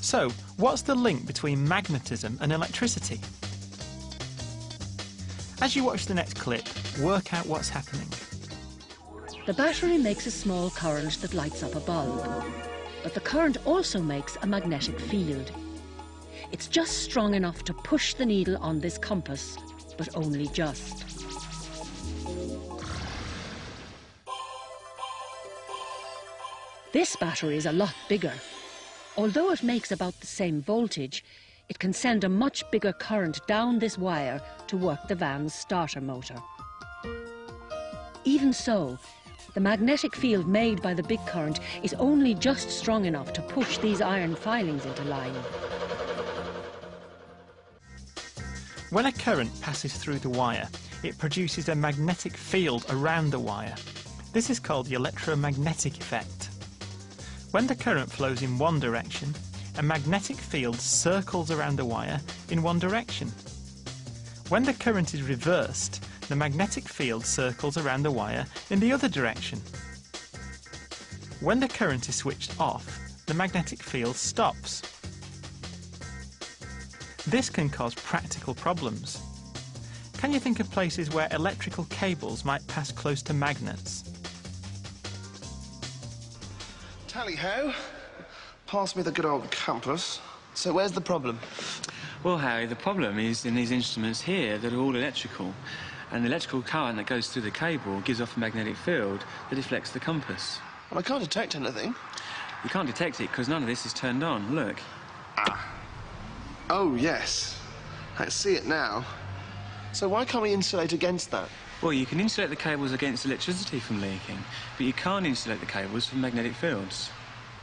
So, what's the link between magnetism and electricity? As you watch the next clip, work out what's happening. The battery makes a small current that lights up a bulb. But the current also makes a magnetic field. It's just strong enough to push the needle on this compass, but only just. This battery is a lot bigger. Although it makes about the same voltage, it can send a much bigger current down this wire to work the van's starter motor. Even so, the magnetic field made by the big current is only just strong enough to push these iron filings into line. When a current passes through the wire, it produces a magnetic field around the wire. This is called the electromagnetic effect. When the current flows in one direction, a magnetic field circles around the wire in one direction. When the current is reversed, the magnetic field circles around the wire in the other direction. When the current is switched off, the magnetic field stops. This can cause practical problems. Can you think of places where electrical cables might pass close to magnets? Tally ho. Pass me the good old compass. So where's the problem? Well, Harry, the problem is in these instruments here that are all electrical, and the electrical current that goes through the cable gives off a magnetic field that deflects the compass. Well, I can't detect anything. You can't detect it because none of this is turned on. Look. Ah. Oh, yes. I see it now. So why can't we insulate against that? Well, you can insulate the cables against electricity from leaking, but you can't insulate the cables from magnetic fields.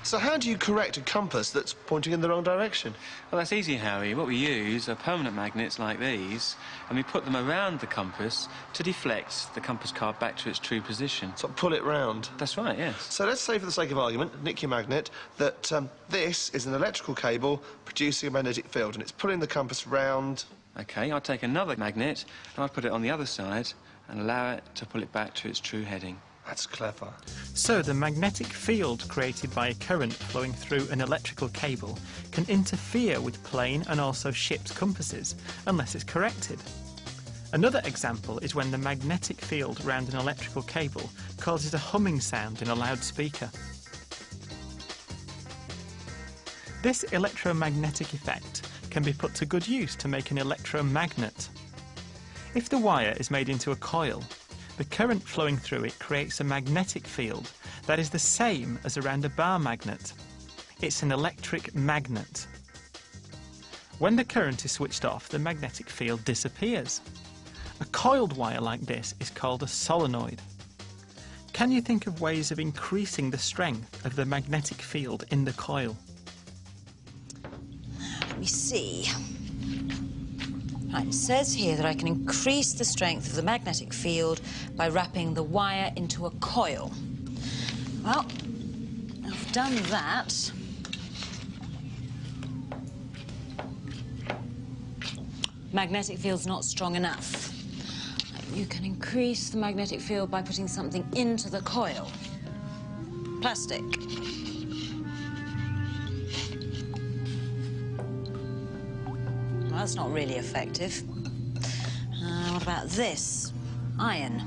So how do you correct a compass that's pointing in the wrong direction? Well, that's easy, Harry. What we use are permanent magnets like these, and we put them around the compass to deflect the compass card back to its true position. So pull it round? That's right, yes. So let's say, for the sake of argument, nick your magnet, that um, this is an electrical cable producing a magnetic field, and it's pulling the compass round... OK, I'll take another magnet, and I'll put it on the other side, and allow it to pull it back to its true heading. That's clever. So the magnetic field created by a current flowing through an electrical cable can interfere with plane and also ship's compasses unless it's corrected. Another example is when the magnetic field around an electrical cable causes a humming sound in a loudspeaker. This electromagnetic effect can be put to good use to make an electromagnet. If the wire is made into a coil, the current flowing through it creates a magnetic field that is the same as around a bar magnet. It's an electric magnet. When the current is switched off, the magnetic field disappears. A coiled wire like this is called a solenoid. Can you think of ways of increasing the strength of the magnetic field in the coil? Let me see. It says here that I can increase the strength of the magnetic field by wrapping the wire into a coil. Well, I've done that. Magnetic field's not strong enough. You can increase the magnetic field by putting something into the coil. Plastic. Well, that's not really effective. Uh, what about this? Iron.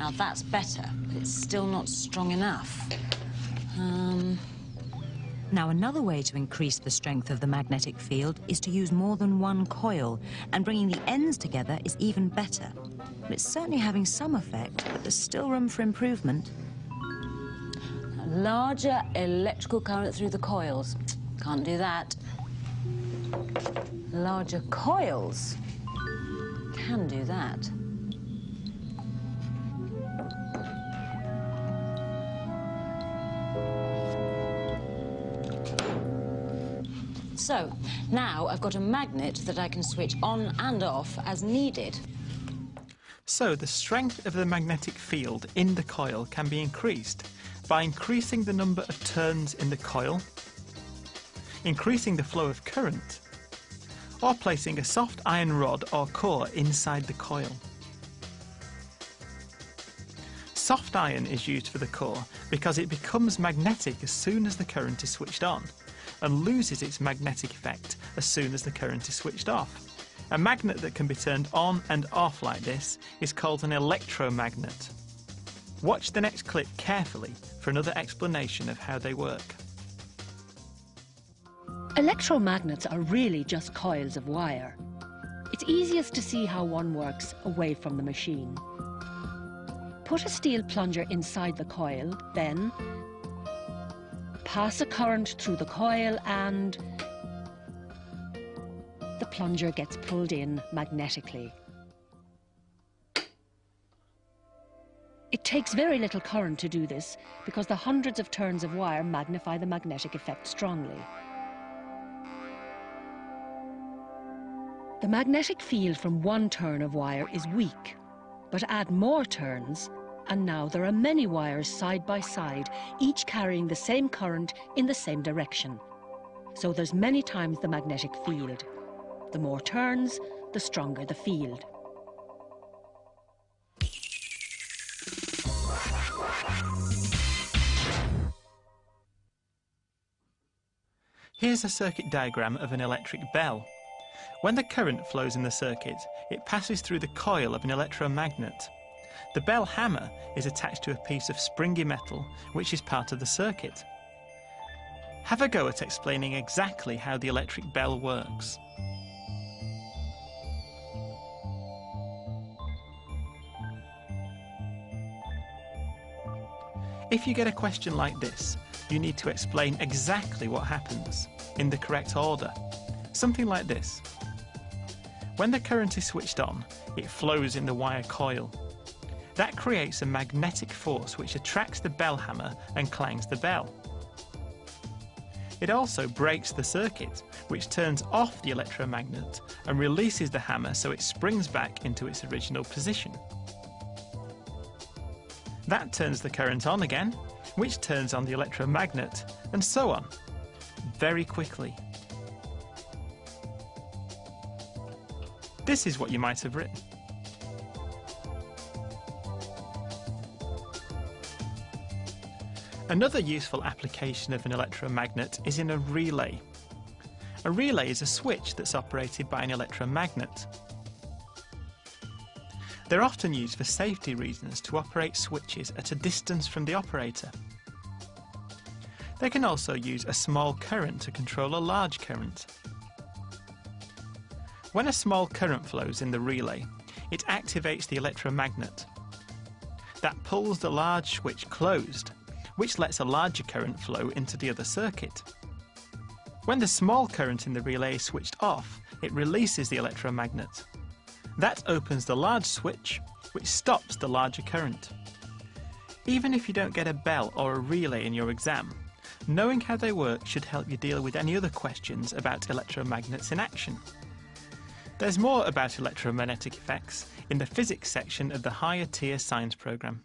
Now that's better, but it's still not strong enough. Um... Now, another way to increase the strength of the magnetic field is to use more than one coil, and bringing the ends together is even better. But it's certainly having some effect, but there's still room for improvement larger electrical current through the coils. Can't do that. Larger coils. Can do that. So, now I've got a magnet that I can switch on and off as needed. So, the strength of the magnetic field in the coil can be increased by increasing the number of turns in the coil, increasing the flow of current, or placing a soft iron rod or core inside the coil. Soft iron is used for the core because it becomes magnetic as soon as the current is switched on and loses its magnetic effect as soon as the current is switched off. A magnet that can be turned on and off like this is called an electromagnet. Watch the next clip carefully for another explanation of how they work. Electromagnets are really just coils of wire. It's easiest to see how one works away from the machine. Put a steel plunger inside the coil, then pass a current through the coil and the plunger gets pulled in magnetically. It takes very little current to do this because the hundreds of turns of wire magnify the magnetic effect strongly. The magnetic field from one turn of wire is weak, but add more turns and now there are many wires side by side, each carrying the same current in the same direction. So there's many times the magnetic field. The more turns, the stronger the field. Here's a circuit diagram of an electric bell. When the current flows in the circuit, it passes through the coil of an electromagnet. The bell hammer is attached to a piece of springy metal which is part of the circuit. Have a go at explaining exactly how the electric bell works. If you get a question like this, you need to explain exactly what happens, in the correct order. Something like this. When the current is switched on, it flows in the wire coil. That creates a magnetic force which attracts the bell hammer and clangs the bell. It also breaks the circuit, which turns off the electromagnet and releases the hammer so it springs back into its original position. That turns the current on again, which turns on the electromagnet, and so on, very quickly. This is what you might have written. Another useful application of an electromagnet is in a relay. A relay is a switch that's operated by an electromagnet. They're often used for safety reasons to operate switches at a distance from the operator. They can also use a small current to control a large current. When a small current flows in the relay, it activates the electromagnet. That pulls the large switch closed, which lets a larger current flow into the other circuit. When the small current in the relay is switched off, it releases the electromagnet. That opens the large switch, which stops the larger current. Even if you don't get a bell or a relay in your exam, knowing how they work should help you deal with any other questions about electromagnets in action. There's more about electromagnetic effects in the physics section of the higher tier science programme.